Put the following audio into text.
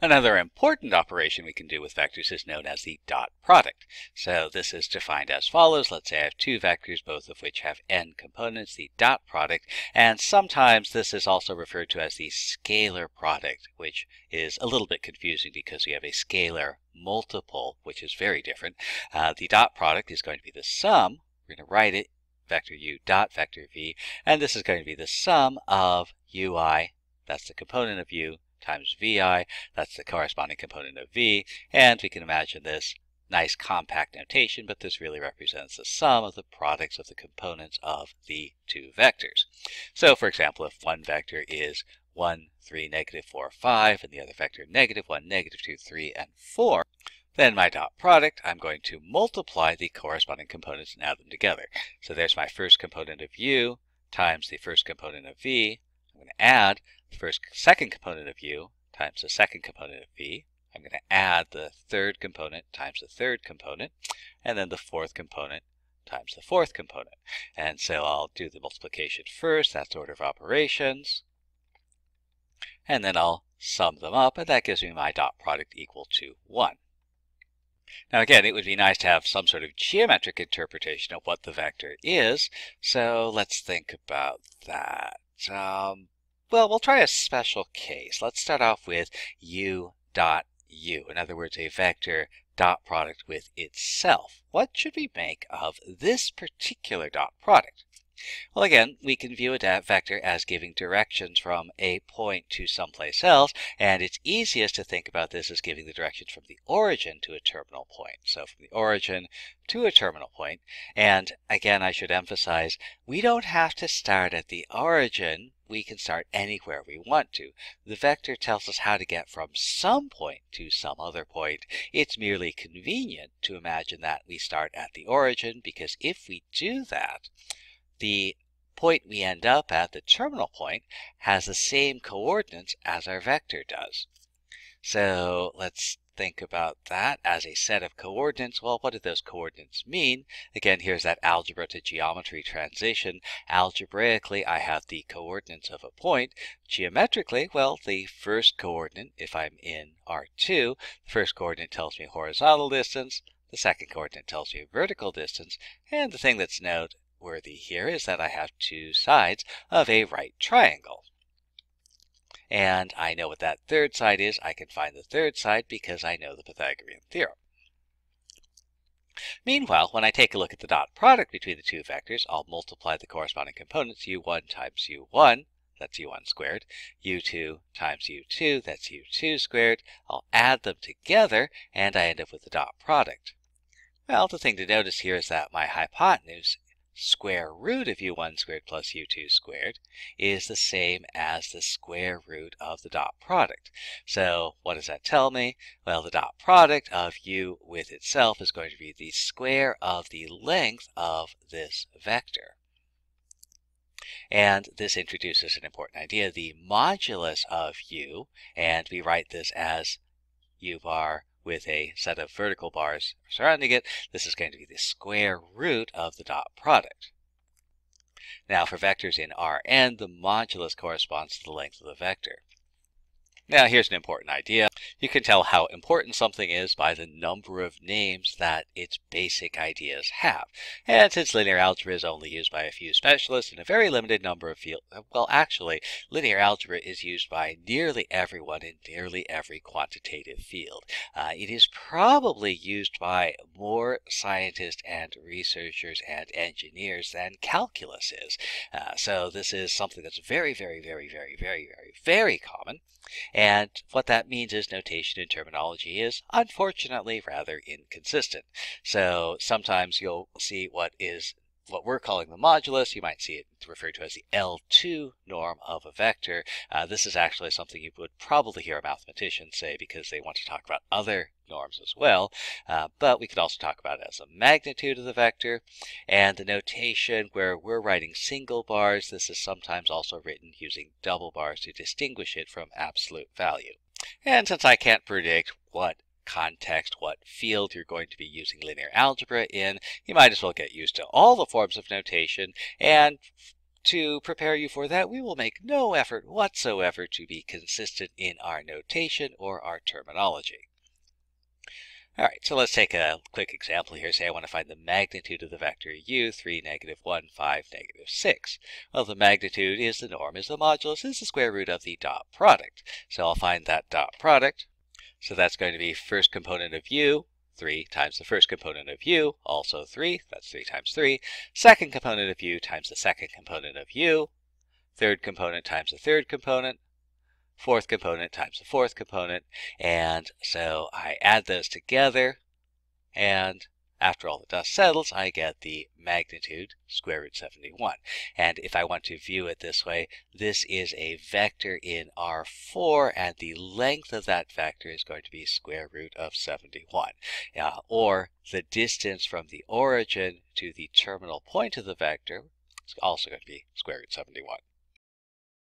Another important operation we can do with vectors is known as the dot product. So this is defined as follows. Let's say I have two vectors, both of which have n components, the dot product, and sometimes this is also referred to as the scalar product, which is a little bit confusing because we have a scalar multiple, which is very different. Uh, the dot product is going to be the sum. We're going to write it vector u dot vector v, and this is going to be the sum of ui, that's the component of u, times vi, that's the corresponding component of v, and we can imagine this nice compact notation, but this really represents the sum of the products of the components of the two vectors. So for example, if one vector is 1, 3, negative 4, 5, and the other vector negative 1, negative 2, 3, and 4, then my dot product, I'm going to multiply the corresponding components and add them together. So there's my first component of u times the first component of v. I'm going to add the first second component of u times the second component of v. I'm going to add the third component times the third component, and then the fourth component times the fourth component. And so I'll do the multiplication first, that's order of operations, and then I'll sum them up, and that gives me my dot product equal to 1. Now again, it would be nice to have some sort of geometric interpretation of what the vector is, so let's think about that. Um, well, we'll try a special case. Let's start off with u dot u. In other words, a vector dot product with itself. What should we make of this particular dot product? Well, again, we can view a vector as giving directions from a point to someplace else, and it's easiest to think about this as giving the directions from the origin to a terminal point. So from the origin to a terminal point. point, and again, I should emphasize, we don't have to start at the origin. We can start anywhere we want to. The vector tells us how to get from some point to some other point. It's merely convenient to imagine that we start at the origin because if we do that, the point we end up at, the terminal point, has the same coordinates as our vector does. So let's think about that as a set of coordinates. Well, what do those coordinates mean? Again, here's that algebra to geometry transition. Algebraically, I have the coordinates of a point. Geometrically, well, the first coordinate, if I'm in R2, the first coordinate tells me horizontal distance, the second coordinate tells me vertical distance, and the thing that's note worthy here is that I have two sides of a right triangle. And I know what that third side is. I can find the third side because I know the Pythagorean theorem. Meanwhile, when I take a look at the dot product between the two vectors, I'll multiply the corresponding components u1 times u1, that's u1 squared, u2 times u2, that's u2 squared. I'll add them together, and I end up with the dot product. Well, the thing to notice here is that my hypotenuse square root of u1 squared plus u2 squared is the same as the square root of the dot product. So what does that tell me? Well, the dot product of u with itself is going to be the square of the length of this vector. And this introduces an important idea, the modulus of u, and we write this as u bar with a set of vertical bars surrounding it, this is going to be the square root of the dot product. Now for vectors in Rn, the modulus corresponds to the length of the vector. Now here's an important idea. You can tell how important something is by the number of names that its basic ideas have. And since linear algebra is only used by a few specialists in a very limited number of fields, well actually, linear algebra is used by nearly everyone in nearly every quantitative field. Uh, it is probably used by more scientists and researchers and engineers than calculus is. Uh, so this is something that's very, very, very, very, very, very, very common. And what that means is notation and terminology is unfortunately rather inconsistent. So sometimes you'll see what is what we're calling the modulus. You might see it referred to as the L2 norm of a vector. Uh, this is actually something you would probably hear a mathematician say because they want to talk about other norms as well. Uh, but we could also talk about it as a magnitude of the vector. And the notation where we're writing single bars, this is sometimes also written using double bars to distinguish it from absolute value. And since I can't predict what context, what field you're going to be using linear algebra in, you might as well get used to all the forms of notation and to prepare you for that, we will make no effort whatsoever to be consistent in our notation or our terminology. All right, so let's take a quick example here. Say I want to find the magnitude of the vector u, 3, negative 1, 5, negative 6. Well, the magnitude is the norm, is the modulus, is the square root of the dot product. So I'll find that dot product. So that's going to be first component of u, 3 times the first component of u, also 3, that's 3 times 3. Second component of u times the second component of u. Third component times the third component fourth component times the fourth component. And so I add those together. And after all the dust settles, I get the magnitude square root 71. And if I want to view it this way, this is a vector in R4, and the length of that vector is going to be square root of 71. Uh, or the distance from the origin to the terminal point of the vector is also going to be square root 71.